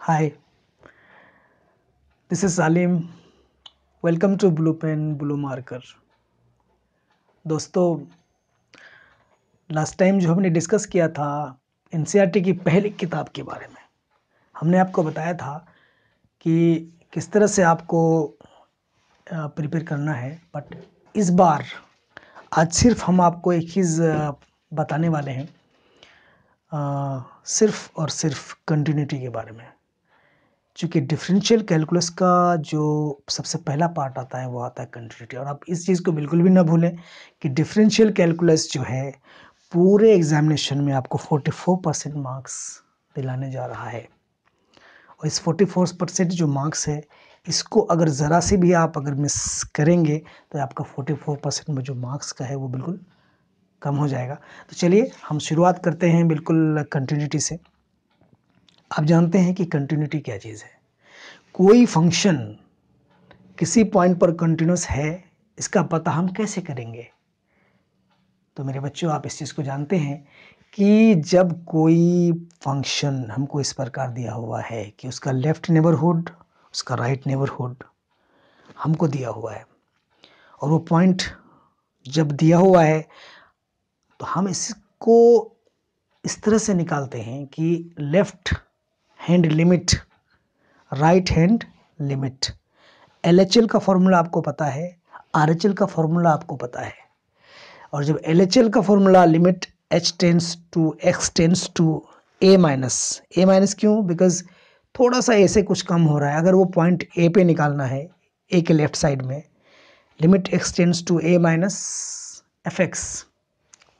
Hi, this is Salim. Welcome to Blue Pen Blue Marker. दोस्तों last time जो हमने discuss किया था एन e की पहली किताब के बारे में हमने आपको बताया था कि किस तरह से आपको प्रिपेयर करना है बट इस बार आज सिर्फ़ हम आपको एक चीज़ बताने वाले हैं आ, सिर्फ़ और सिर्फ़ कंटिन्यूटी के बारे में चूँकि डिफरेंशियल कैलकुलस का जो सबसे पहला पार्ट आता है, वो आता है कंटिन्यूटी और आप इस चीज़ को बिल्कुल भी ना भूलें कि डिफरेंशियल कैलकुलस जो है, पूरे एग्जामिनेशन में आपको 44 परसेंट मार्क्स दिलाने जा रहा है। और इस 44 परसेंट जो मार्क्स है, इसको अगर ज़रा से भी आप अगर मिस करेंगे तो आपका 44 परसेंट में जो मार्क्स का है, वो बिल्कुल कम हो जाएगा। तो चलिए, हम शुरुआत करते हैं बिल्कुल कंटिन्यूटी से। आप जानते हैं कि कंटिन्यूटी क्या चीज़ है? कोई फ़ंक्शन किसी पॉइंट पर कंटिन्यूस है, इसका पता हम कैसे करेंगे? तो मेरे बच्चों, आप इस चीज़ को जानते हैं कि जब कोई फ़ंक्शन हमको इस प्रकार दिया हुआ है कि उसका लेफ़्ट नेबरहुड उसका राइट नेबरहुड हमको दिया हुआ है। और वो पॉइंट जब दिया हुआ है तो हम इसको इस तरह से निकालते हैं कि left hand limit right hand limit LHL का फॉर्मूला आपको पता है आरएचएल का फॉर्मूला आपको पता है। और जब एलएचएल का formula limit H tends to X tends to A minus A minus क्यों? बिकॉज़ थोड़ा सा ए से कुछ कम हो रहा है। अगर वो पॉइंट ए पे निकालना है ए के लेफ़्ट साइड में limit X tends to A minus F X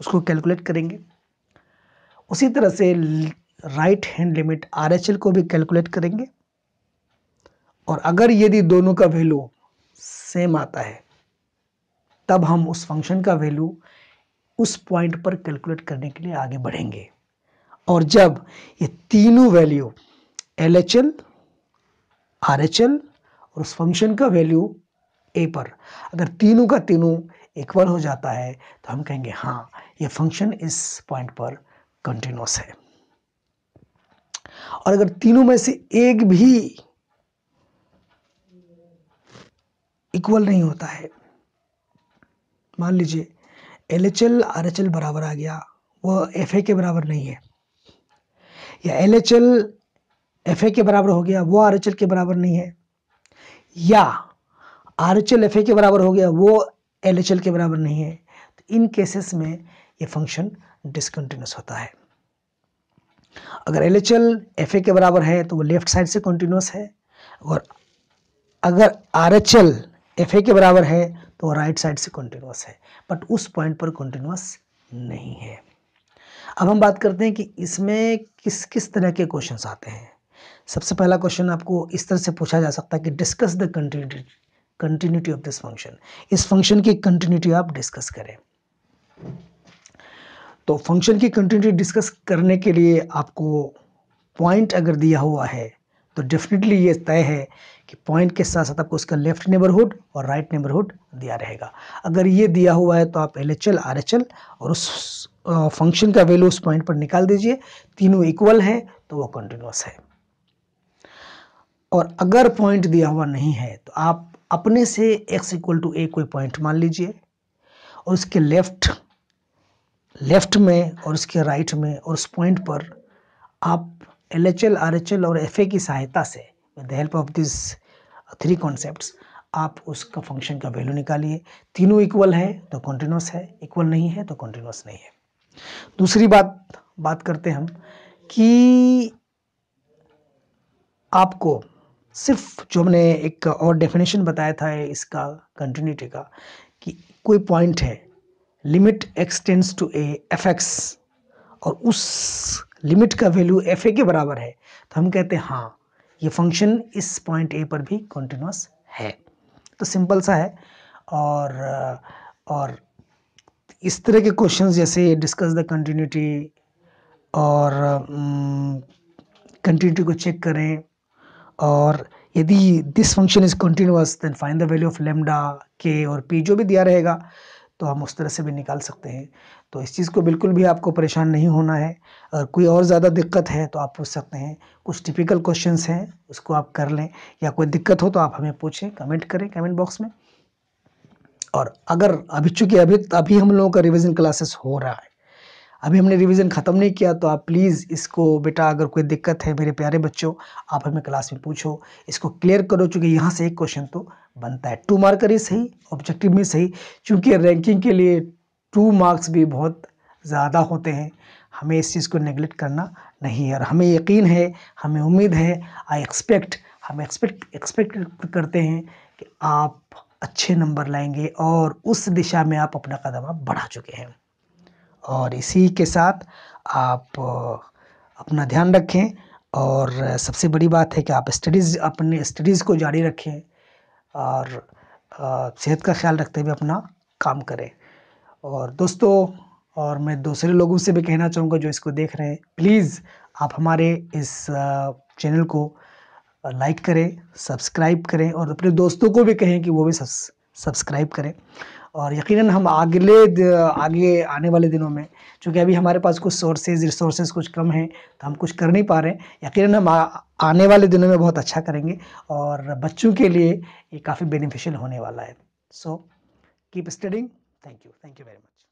उसको कैलकुलेट करेंगे। उसी तरह से राइट हैंड लिमिट आरएचएल को भी कैलकुलेट करेंगे। और अगर यदि दोनों का वैल्यू सेम आता है, तब हम उस फ़ंक्शन का वैल्यू उस पॉइंट पर कैलकुलेट करने के लिए आगे बढ़ेंगे। और जब ये तीनों value L H L R H L और उस फ़ंक्शन का वैल्यू ए पर, अगर तीनों का तीनों इक्वल हो जाता है तो हम कहेंगे हाँ ये फ़ंक्शन इस पॉइंट पर कंटिन्यूस है। और अगर तीनों में से एक भी इक्वल नहीं होता है, मान लीजिए L H L R H L बराबर आ गया वो एफ़ ए के बराबर नहीं है, या L H L F A के बराबर हो गया वो आर एच एल के बराबर नहीं है, या R H L F A के बराबर हो गया वो एल एच एल के बराबर नहीं है तो इन केसेस में ये फ़ंक्शन डिसकंटिन्यूस होता है। अगर L H L F A के बराबर है तो वो लेफ़्ट साइड से कंटिन्यूस है। और अगर R H L F A के बराबर है तो वो राइट साइड से कंटिन्यूस है। बट उस पॉइंट पर कंटिन्यूस नहीं है। अब हम बात करते हैं कि इसमें किस किस तरह के क्वेश्चन आते हैं। सबसे पहला क्वेश्चन आपको इस तरह से पूछा जा सकता है कि discuss the continuity continuity of this function इस फ़ंक्शन की कंटिन्यूटी आप डिस्कस करें। तो फ़ंक्शन की कंटिन्यूटी डिस्कस करने के लिए आपको पॉइंट अगर दिया हुआ है तो डेफिनेटली ये तय है कि पॉइंट के साथ साथ आपको उसका लेफ़्ट नेबरहुड और राइट नेबरहुड दिया रहेगा। अगर ये दिया हुआ है तो आप एल एच एच एल और उस फ़ंक्शन का वैल्यू उस पॉइंट पर निकाल दीजिए। तीनों इक्वल है तो वो कंटिन्यूस है। और अगर पॉइंट दिया हुआ नहीं है तो आप अपने से x इक्वल टू ए कोई पॉइंट मान लीजिए और उसके लेफ़्ट लेफ़्ट में और उसके राइट में और उस पॉइंट पर आप L H L R H L और एफ़ ए की सहायता से with the help of this three concepts आप उसका फ़ंक्शन का वैल्यू निकालिए। तीनों इक्वल है तो कॉन्टिन्यूस है। इक्वल नहीं है तो कॉन्टिन्यूस नहीं है। दूसरी बात बात करते हम कि आपको सिर्फ़ जो हमने एक और डेफिनेशन बताया था, इसका कंटिन्यूटी का, कि कोई पॉइंट है limit x tends to a f x और उस लिमिट का वैल्यू एफ़ ए के बराबर है तो हम कहते हैं हाँ ये फ़ंक्शन इस पॉइंट ए पर भी कॉन्टिन्यूस है। तो सिंपल सा है। और और इस तरह के क्वेश्चंस जैसे डिस्कस द कंटिन्यूटी और कंटिन्यूटी को चेक करें, और यदि this function is continuous then find the value of lambda के और पी जो भी दिया रहेगा तो हम उस तरह से भी निकाल सकते हैं। तो इस चीज़ को बिल्कुल भी आपको परेशान नहीं होना है। अगर कोई और ज़्यादा दिक्कत है तो आप पूछ सकते हैं। कुछ टिपिकल क्वेश्चंस हैं, उसको आप कर लें। या कोई दिक्कत हो तो आप हमें पूछें कमेंट करें कमेंट बॉक्स में। और अगर अभी चूँकि अभी अभी हम लोगों का रिविज़न क्लासेस हो रहा है, अभी हमने रिवीजन ख़त्म नहीं किया तो आप प्लीज़ इसको, बेटा, अगर कोई दिक्कत है मेरे प्यारे बच्चों, आप हमें क्लास में पूछो। इसको क्लियर करो, चूँकि यहाँ से एक क्वेश्चन तो बनता है। टू मार्कर ही सही ऑब्जेक्टिव में सही चूँकि रैंकिंग के लिए टू मार्क्स भी बहुत ज़्यादा होते हैं। हमें इस चीज़ को नेगलेक्ट करना नहीं है और हमें यकीन है, हमें उम्मीद है आई एक्सपेक्ट हम एक्सपेक्ट एक्सपेक्ट करते हैं कि आप अच्छे नंबर लाएँगे और उस दिशा में आप अपना कदम आप बढ़ा चुके हैं। और इसी के साथ आप, अपना ध्यान रखें और सबसे बड़ी बात है कि आप स्टडीज़ अपने स्टडीज़ को जारी रखें। और सेहत का ख्याल रखते हुए अपना काम करें। और दोस्तों, और मैं दूसरे लोगों से भी कहना चाहूँगा जो इसको देख रहे हैं, प्लीज़ आप हमारे इस चैनल को लाइक करें, सब्सक्राइब करें और अपने दोस्तों को भी कहें कि वो भी सब्सक्राइब करें। और यकीनन हम अगले आगे, आने वाले दिनों में, चूँकि अभी हमारे पास कुछ सोर्सेज रिसोर्सेज कुछ कम हैं तो हम कुछ कर नहीं पा रहे हैं। यकीनन हम आने वाले दिनों में बहुत अच्छा करेंगे और बच्चों के लिए ये काफ़ी बेनिफिशियल होने वाला है। So keep studying thank you thank you very much